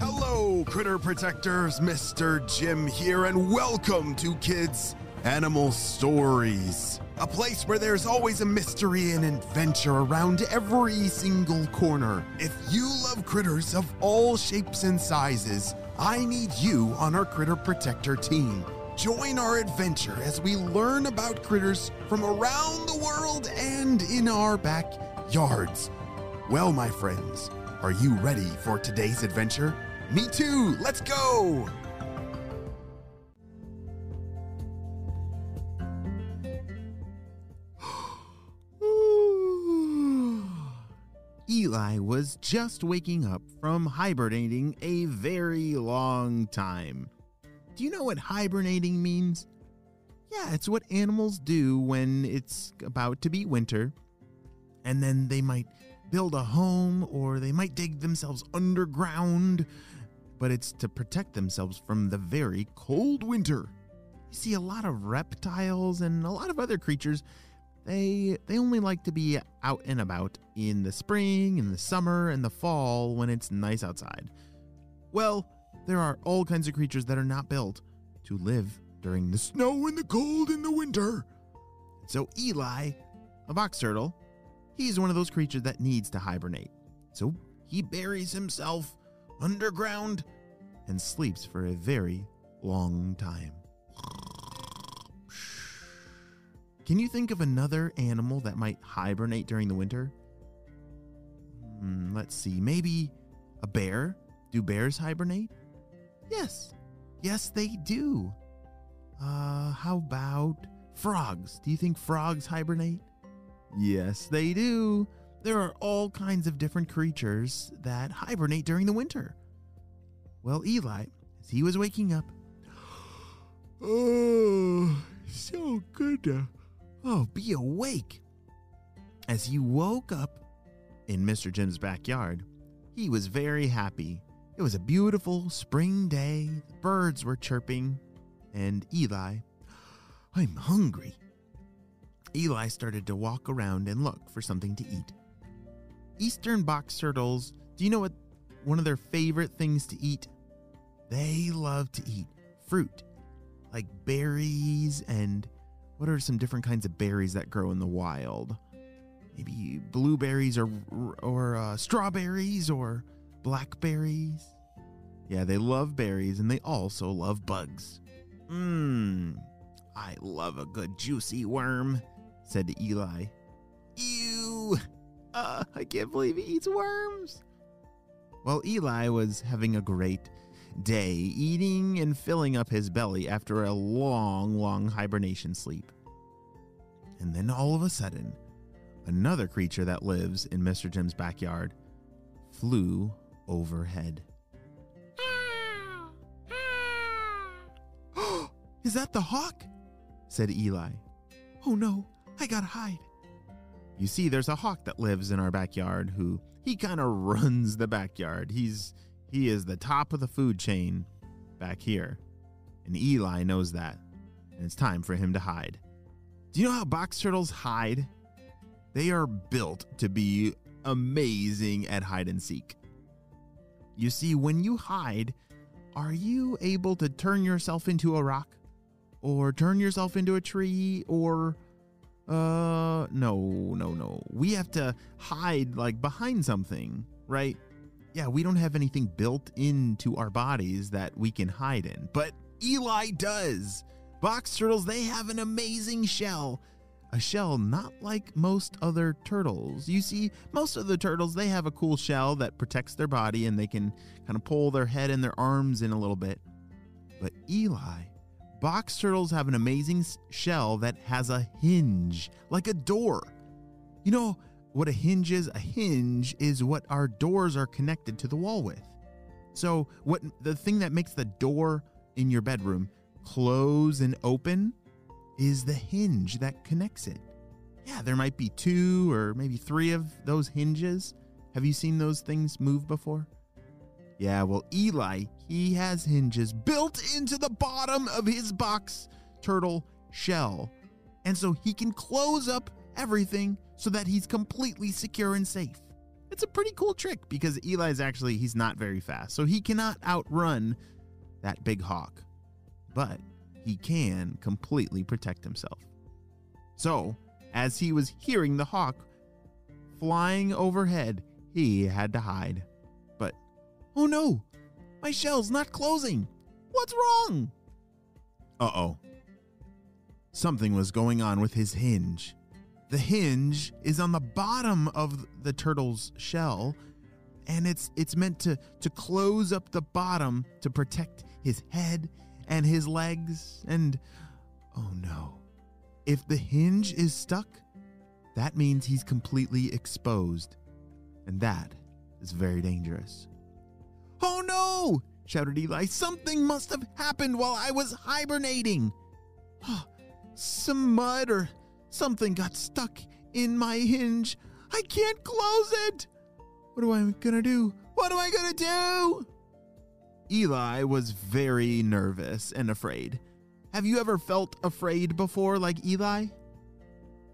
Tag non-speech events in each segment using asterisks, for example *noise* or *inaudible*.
Hello, critter protectors. Mr. Jim here, and welcome to Kids Animal Stories, a place where there's always a mystery and adventure around every single corner. If you love critters of all shapes and sizes, I need you on our Critter Protector team. Join our adventure as we learn about critters from around the world and in our backyards. Well, my friends, are you ready for today's adventure? Me too! Let's go! *gasps* Eli was just waking up from hibernating a very long time. Do you know what hibernating means? Yeah, it's what animals do when it's about to be winter. And then they might build a home or they might dig themselves underground, but it's to protect themselves from the very cold winter. You see a lot of reptiles and a lot of other creatures they they only like to be out and about in the spring, in the summer, and the fall when it's nice outside. Well, there are all kinds of creatures that are not built to live during the snow and the cold in the winter. So Eli, a box turtle, he's one of those creatures that needs to hibernate. So he buries himself underground and sleeps for a very long time. Can you think of another animal that might hibernate during the winter? Hmm, let's see. Maybe a bear? Do bears hibernate? Yes. Yes, they do. Uh, how about frogs? Do you think frogs hibernate? Yes, they do. There are all kinds of different creatures that hibernate during the winter. Well, Eli, as he was waking up, *gasps* oh, so good Oh, be awake. As he woke up in Mr. Jim's backyard, he was very happy. It was a beautiful spring day. The birds were chirping, and Eli, I'm hungry. Eli started to walk around and look for something to eat. Eastern box turtles, do you know what one of their favorite things to eat? They love to eat fruit, like berries and what are some different kinds of berries that grow in the wild? Maybe blueberries or or uh, strawberries or blackberries. Yeah, they love berries and they also love bugs. Mmm, I love a good juicy worm, said Eli. Ew, uh, I can't believe he eats worms. Well, Eli was having a great day, eating and filling up his belly after a long, long hibernation sleep. And then all of a sudden, another creature that lives in Mr. Jim's backyard flew overhead. *gasps* Is that the hawk? said Eli. Oh no, I gotta hide. You see, there's a hawk that lives in our backyard who he kind of runs the backyard. He's he is the top of the food chain back here. And Eli knows that. And it's time for him to hide. Do you know how box turtles hide? They are built to be amazing at hide and seek. You see, when you hide, are you able to turn yourself into a rock? Or turn yourself into a tree? Or, uh, no, no, no. We have to hide like behind something, right? yeah, we don't have anything built into our bodies that we can hide in, but Eli does. Box turtles, they have an amazing shell. A shell not like most other turtles. You see, most of the turtles, they have a cool shell that protects their body and they can kind of pull their head and their arms in a little bit. But Eli, box turtles have an amazing shell that has a hinge, like a door. You know, what a hinge is? A hinge is what our doors are connected to the wall with. So, what the thing that makes the door in your bedroom close and open is the hinge that connects it. Yeah, there might be two or maybe three of those hinges. Have you seen those things move before? Yeah, well, Eli, he has hinges built into the bottom of his box turtle shell. And so he can close up everything so that he's completely secure and safe. It's a pretty cool trick because Eli's actually he's not very fast. So he cannot outrun that big hawk. But he can completely protect himself. So, as he was hearing the hawk flying overhead, he had to hide. Oh no, my shell's not closing. What's wrong? Uh oh. Something was going on with his hinge. The hinge is on the bottom of the turtle's shell, and it's it's meant to to close up the bottom to protect his head and his legs and oh no. If the hinge is stuck, that means he's completely exposed. And that is very dangerous. Oh no! shouted Eli. Something must have happened while I was hibernating. Ah, some mud or something got stuck in my hinge. I can't close it. What am I gonna do? What am I gonna do? Eli was very nervous and afraid. Have you ever felt afraid before, like Eli?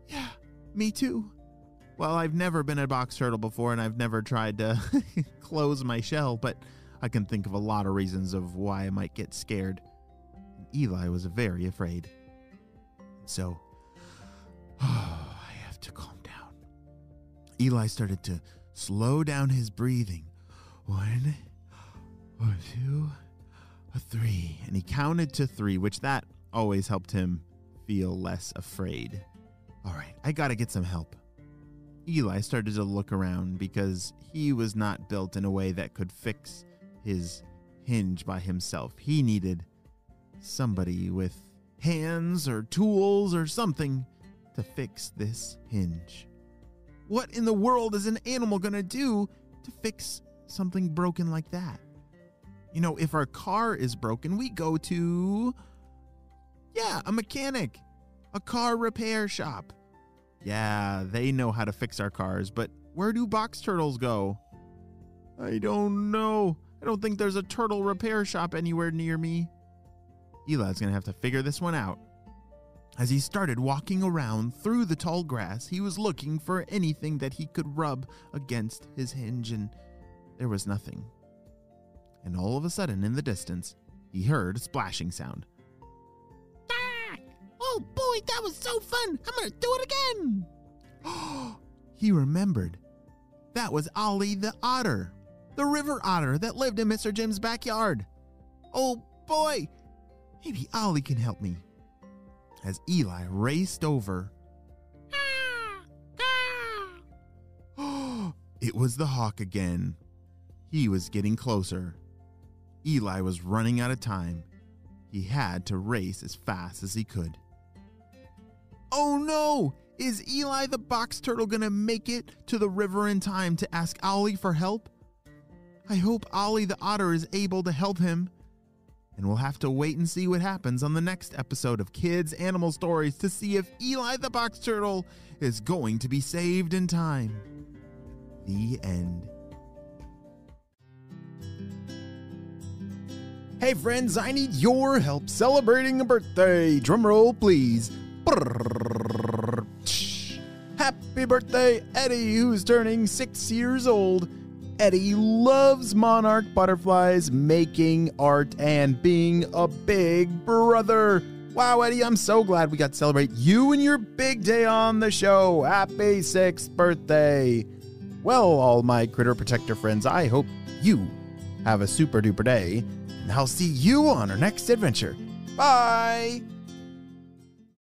Yeah, me too. Well, I've never been a box turtle before and I've never tried to *laughs* close my shell, but I can think of a lot of reasons of why I might get scared. Eli was very afraid. So, *sighs* I have to calm down. Eli started to slow down his breathing. One, or two, a three. And he counted to three, which that always helped him feel less afraid. All right, I gotta get some help. Eli started to look around because he was not built in a way that could fix his hinge by himself. He needed somebody with hands or tools or something to fix this hinge. What in the world is an animal gonna do to fix something broken like that? You know, if our car is broken, we go to, yeah, a mechanic, a car repair shop. Yeah, they know how to fix our cars, but where do box turtles go? I don't know. I don't think there's a turtle repair shop anywhere near me. Eli's gonna have to figure this one out. As he started walking around through the tall grass, he was looking for anything that he could rub against his hinge, and there was nothing. And all of a sudden, in the distance, he heard a splashing sound. Oh boy, that was so fun! I'm gonna do it again! *gasps* he remembered. That was Ollie the otter, the river otter that lived in Mr. Jim's backyard. Oh boy, maybe Ollie can help me. As Eli raced over, *gasps* it was the hawk again. He was getting closer. Eli was running out of time. He had to race as fast as he could. Oh no! Is Eli the box turtle gonna make it to the river in time to ask Ollie for help? I hope Ollie the otter is able to help him. And we'll have to wait and see what happens on the next episode of Kids Animal Stories to see if Eli the box turtle is going to be saved in time. The end. Hey friends, I need your help celebrating a birthday. Drumroll, please. Happy birthday, Eddie, who's turning six years old. Eddie loves monarch butterflies, making art, and being a big brother. Wow, Eddie, I'm so glad we got to celebrate you and your big day on the show. Happy sixth birthday. Well, all my Critter Protector friends, I hope you have a super duper day, and I'll see you on our next adventure. Bye!